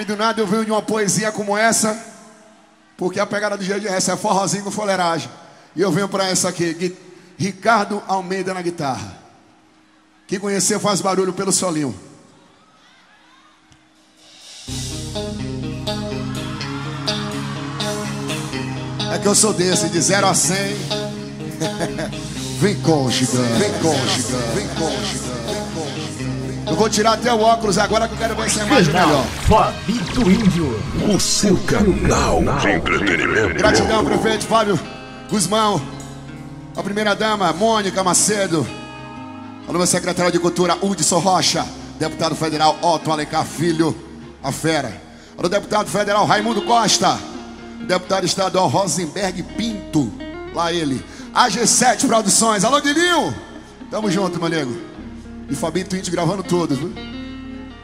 Aí do nada eu venho de uma poesia como essa, porque a pegada do jeito é essa, é forrozinho com foleragem. E eu venho para essa aqui, Ricardo Almeida na guitarra. Quem conhecer faz barulho pelo solinho. É que eu sou desse, de 0 a 100. vem com, gigante. Vem com, gigante. Vem com, gigante. Eu vou tirar até o óculos agora que eu quero ver essa imagem melhor. Fabito Índio, o seu canal de entretenimento. Gratidão, prefeito Fábio Guzmão. A primeira dama, Mônica Macedo. A nova secretária de Cultura, Hudson Rocha. Deputado federal Otto Alencar Filho, a fera. O deputado federal Raimundo Costa. Deputado estadual Rosenberg Pinto. Lá ele. AG7 Produções. Alô, Dilinho. Tamo junto, meu nego e Fabinho Twint gravando todos. Viu?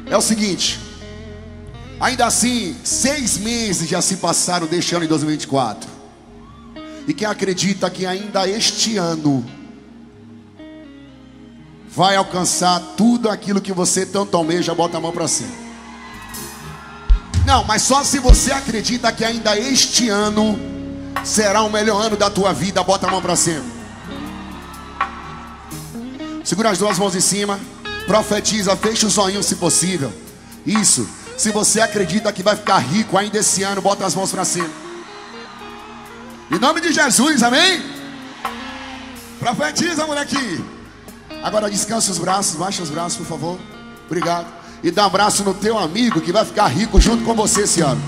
É o seguinte. Ainda assim, seis meses já se passaram deste ano em 2024. E quem acredita que ainda este ano vai alcançar tudo aquilo que você tanto almeja, bota a mão para cima. Não, mas só se você acredita que ainda este ano será o melhor ano da tua vida, bota a mão para cima. Segura as duas mãos em cima. Profetiza, fecha o zoinho se possível. Isso. Se você acredita que vai ficar rico ainda esse ano, bota as mãos para cima. Em nome de Jesus, amém? Profetiza, moleque. Agora descansa os braços, baixa os braços, por favor. Obrigado. E dá um abraço no teu amigo que vai ficar rico junto com você esse ano.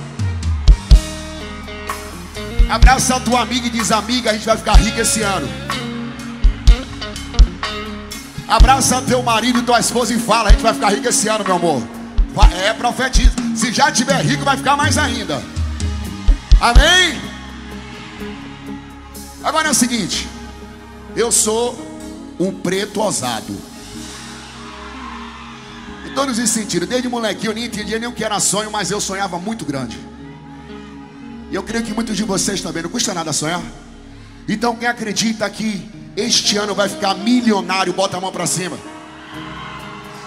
Abraça a tua amiga e diz: Amiga, a gente vai ficar rico esse ano. Abraça teu marido e tua esposa e fala: A gente vai ficar rico esse ano, meu amor. É, profetiza. Se já tiver rico, vai ficar mais ainda. Amém? Agora é o seguinte: Eu sou um preto ousado. Em todos os sentidos. Desde molequinho eu nem entendia nem o que era sonho, mas eu sonhava muito grande. E eu creio que muitos de vocês também. Não custa nada sonhar. Então quem acredita que este ano vai ficar milionário, bota a mão para cima.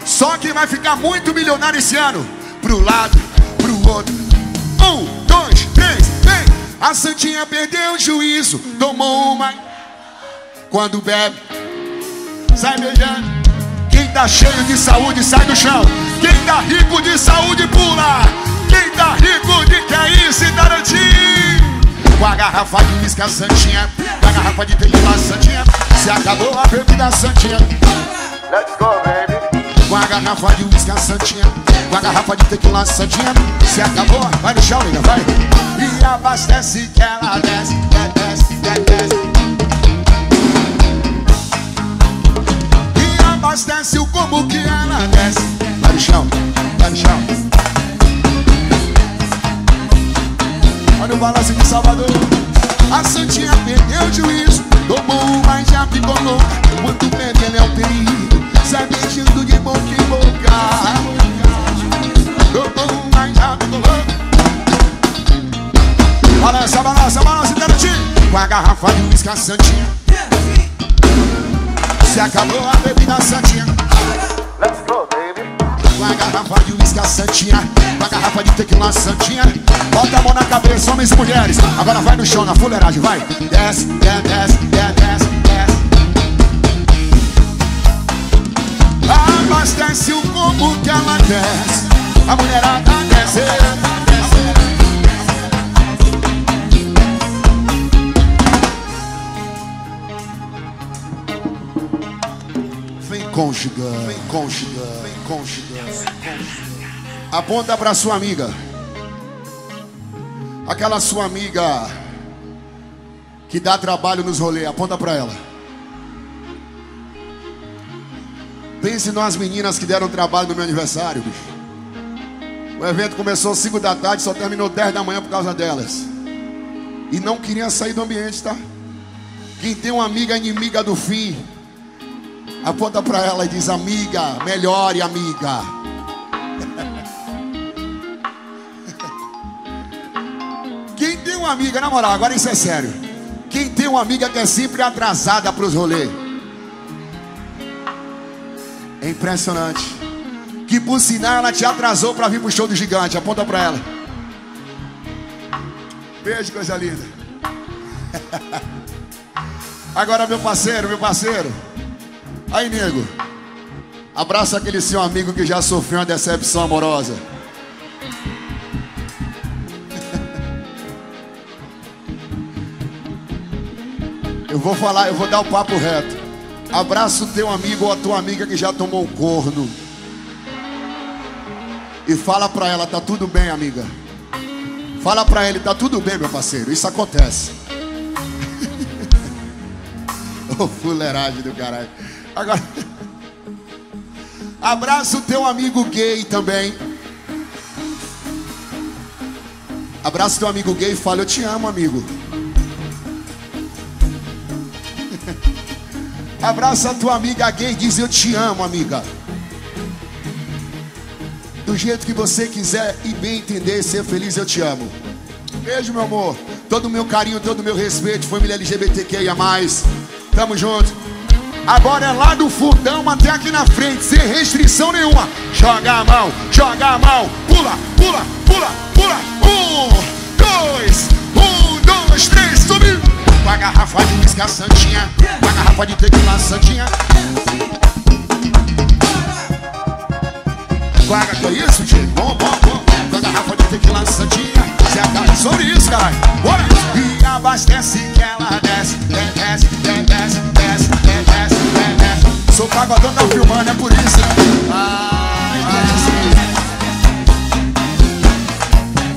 Só quem vai ficar muito milionário esse ano, pro lado, pro outro. Um, dois, três, vem. A Santinha perdeu o juízo, tomou uma. Quando bebe, sai beijando. Quem tá cheio de saúde sai do chão. Quem tá rico de saúde pula. Quem tá rico de que é isso garantir. Com a garrafa de uísque, a Santinha garrafa de tequila, Santinha. Se acabou a bebida, Santinha. Let's go, baby. Com a garrafa de uísque, Santinha. Com a garrafa de tequila, Santinha. Se acabou, vai no chão, liga, vai. E abastece que ela desce, desce, desce. E abastece o combo que ela desce. Vai no chão, vai no chão. Olha o balanço de Salvador A Santinha perdeu o juízo Tomou mas já ficou louca. Quanto bebe é um perigo. Sai beijando de boca em boca. Tomou mas já ficou louca. Balança, balança, balança, Garantir Com a garrafa de uísque a Santinha. Se acabou a bebida Santinha. go, baby A garrafa de uísque Santinha Com a garrafa de tequila Santinha Bota a mão na cabeça, homens e mulheres. Agora vai no chão, na fuleiragem, vai. Desce, desce, desce, desce, desce. Abastece o combo que ela desce. A mulherada desce. Vem conjugando, vem conjugando, vem conjugando. Aponta para sua amiga. Aquela sua amiga que dá trabalho nos rolês, aponta para ela. Pense nas meninas que deram trabalho no meu aniversário, bicho. O evento começou às 5 da tarde, só terminou 10 da manhã por causa delas. E não queriam sair do ambiente, tá? Quem tem uma amiga inimiga do fim, aponta para ela e diz: Amiga, melhore, amiga. Amiga, na moral, agora isso é sério. Quem tem uma amiga que é sempre atrasada para os rolês? É impressionante. Que por sinal ela te atrasou para vir pro show do gigante. Aponta pra ela. Beijo, coisa linda. Agora, meu parceiro, meu parceiro. Aí, nego. Abraça aquele seu amigo que já sofreu uma decepção amorosa. Eu vou falar, eu vou dar o papo reto. Abraça o teu amigo ou a tua amiga que já tomou um corno. E fala pra ela, tá tudo bem, amiga. Fala pra ele, tá tudo bem, meu parceiro. Isso acontece. Ô, oh, fuleiragem do caralho. Agora. Abraça o teu amigo gay também. Abraça o teu amigo gay e fala: Eu te amo, amigo. Abraça a tua amiga gay e diz: Eu te amo, amiga. Do jeito que você quiser e bem entender, ser feliz, eu te amo. Beijo, meu amor. Todo o meu carinho, todo o meu respeito, família LGBTQIA. Tamo junto. Agora é lá do fundão até aqui na frente, sem restrição nenhuma. Joga a mão, joga a mão, pula, pula, pula, pula. Subiu. Com a garrafa de uísque, santinha. Com a garrafa de tequila, santinha. Vaga, que é isso, tio? Bom, bom, bom. Com a garrafa de tequila, santinha. Cê é sobre isso, caralho. Bora! E abastece que ela desce, desce, desce, desce, desce, desce. Sou pagodão, tá filmando, é por isso? Ai, desce.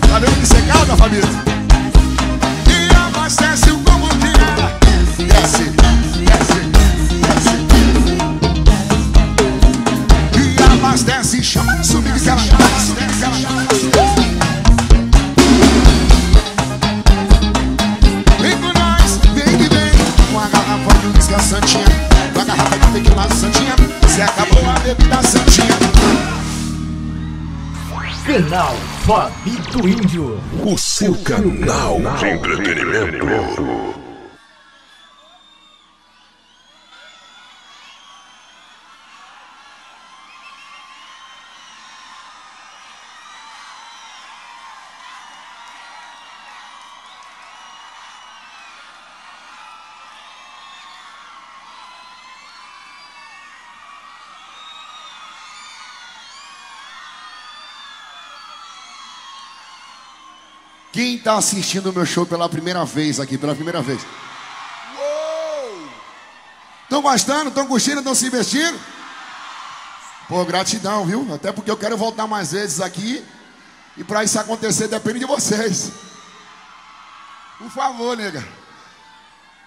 Tá vendo que você família? Fabito Índio. O seu canal de entretenimento Quem está assistindo o meu show pela primeira vez aqui, pela primeira vez? Estão gostando? Estão curtindo? Estão se investindo? Pô, gratidão, viu? Até porque eu quero voltar mais vezes aqui. E para isso acontecer depende de vocês. Por favor, nega.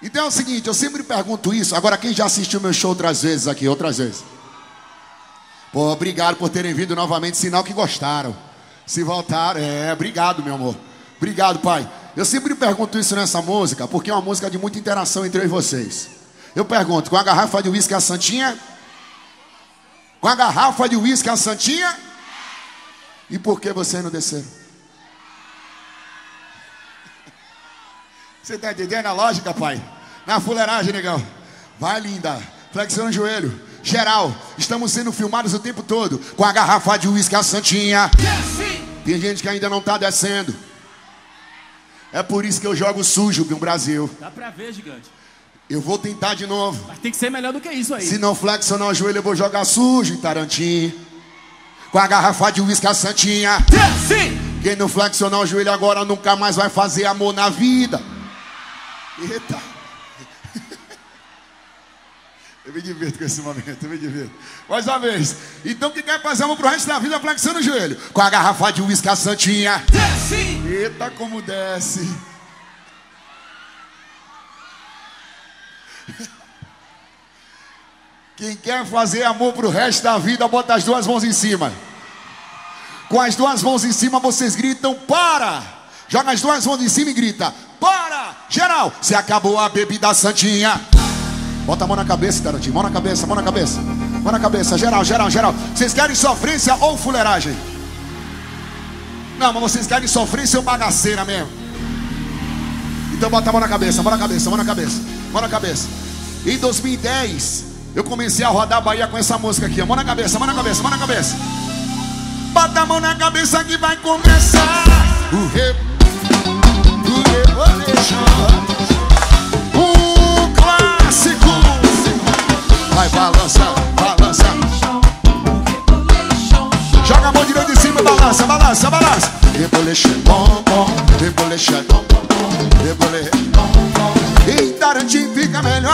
Então é o seguinte, eu sempre pergunto isso. Agora, quem já assistiu meu show outras vezes aqui, outras vezes? Pô, obrigado por terem vindo novamente, sinal que gostaram. Se voltaram, é, obrigado, meu amor. Obrigado, pai. Eu sempre pergunto isso nessa música, porque é uma música de muita interação entre eu e vocês. Eu pergunto, com a garrafa de uísque a Santinha? Com a garrafa de uísque a Santinha? E por que vocês não desceram? Você está entendendo a lógica, pai? Na fuleiragem, negão. Vai, linda. Flexiona o joelho. Geral, estamos sendo filmados o tempo todo com a garrafa de uísque a Santinha. Tem gente que ainda não está descendo. É por isso que eu jogo sujo no Brasil. Dá pra ver, gigante. Eu vou tentar de novo. Mas tem que ser melhor do que isso aí. Se não flexionar o joelho, eu vou jogar sujo em Tarantim. Com a garrafa de uísque a Santinha. Sim! Quem não flexionar o joelho agora nunca mais vai fazer amor na vida. Eita. Eu me divirto com esse momento, eu me divirto. Mais uma vez. Então quem quer fazer amor pro resto da vida, flexando o joelho. Com a garrafa de uísque a Santinha. Sim! Eita, como desce. Quem quer fazer amor pro resto da vida, bota as duas mãos em cima. Com as duas mãos em cima, vocês gritam: para! Joga as duas mãos em cima e grita: para! Geral, se acabou a bebida santinha. Bota a mão na cabeça, Tarantinho. Mão na cabeça, mão na cabeça. Mão na cabeça, geral, geral, geral. Vocês querem sofrência ou fuleiragem? Não, mas vocês querem sofrência ou bagaceira mesmo? Então bota a mão na cabeça, mão na cabeça, mão na cabeça, mão na cabeça. Em 2010, eu comecei a rodar a Bahia com essa música aqui. Mão na cabeça, mão na cabeça, mão na cabeça. Bota a mão na cabeça que vai começar o re... o Revolution. Vai, balança, balança. Joga a mão direita em cima, balança, balança, balança. Revolution, bom, bom. Revolution, bom, bom, bom. Revolution. E Tarantim fica melhor.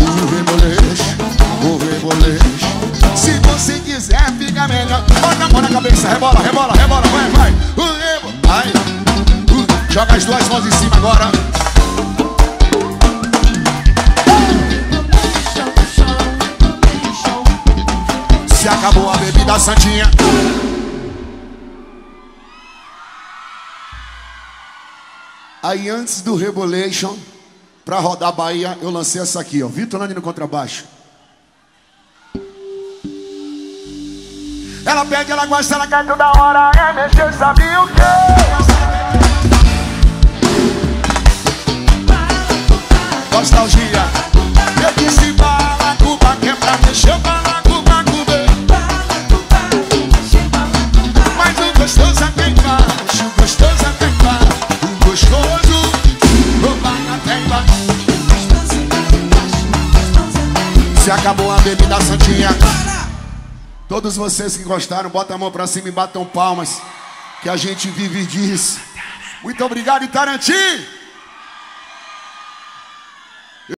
O Revolution, o Revolution. Se você quiser, fica melhor. Bota a mão na cabeça, rebola, rebola, rebola, vai, vai. O vai. Joga as duas mãos em cima agora. Se acabou a bebida santinha. Aí antes do Rebolation, pra rodar Bahia, eu lancei essa aqui, ó. Vitor Nani no contrabaixo. Ela pede, ela gosta, ela quer toda hora. É mexer, sabe o quê? Nostalgia. Eu disse bala, cuba, que é pra mexer, bala, gostoso é quem faz, o gostoso vai até embaixo. Se acabou a bebida santinha. Todos vocês que gostaram, bota a mão pra cima e batam palmas. Que a gente vive disso. Muito obrigado, Itarantim!